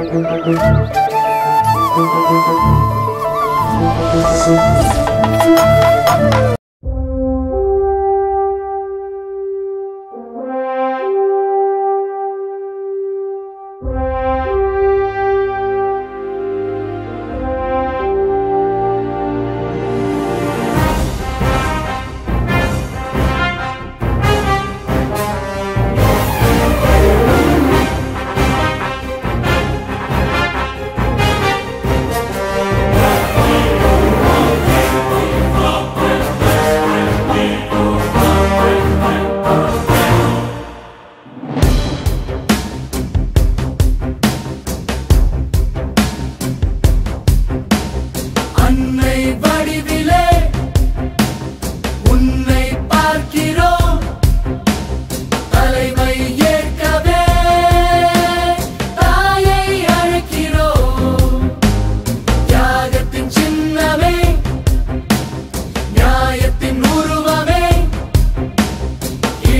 Música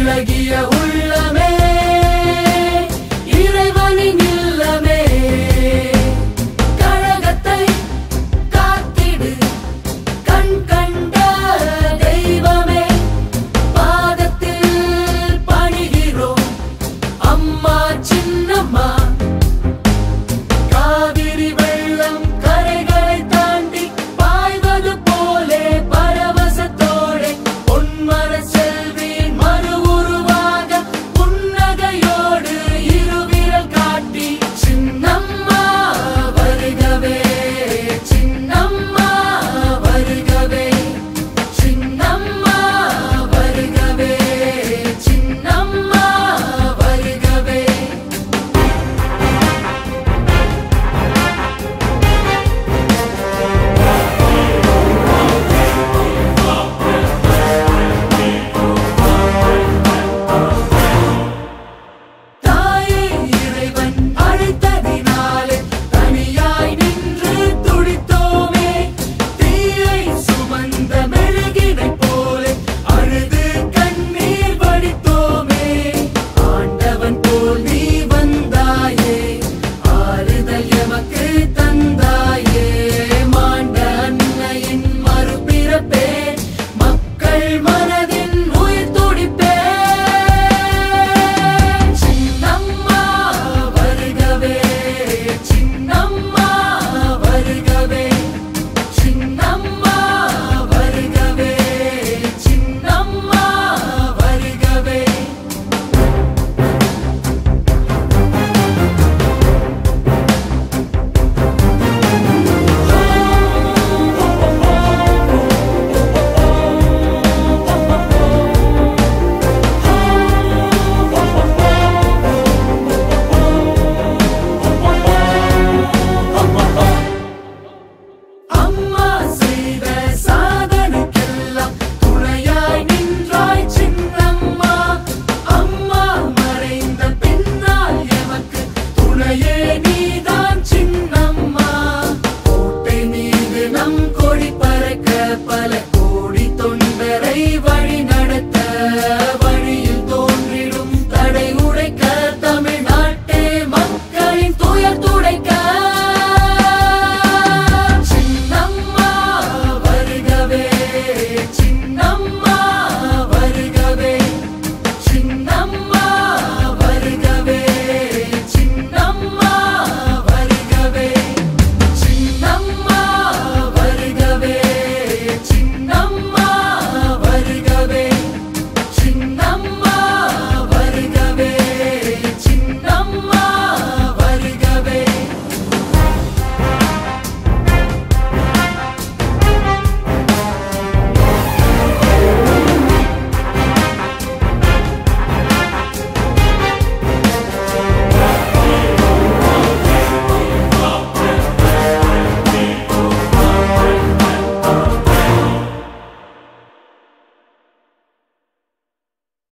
இழகிய உள்ளமே இறைவனின் இல்லமே. கழகத்தை காத்திடு கண் கண்ட தெய்வமே. பாதத்தில் பணிகிறோம் அம்மா சின்னம்மா. Hey,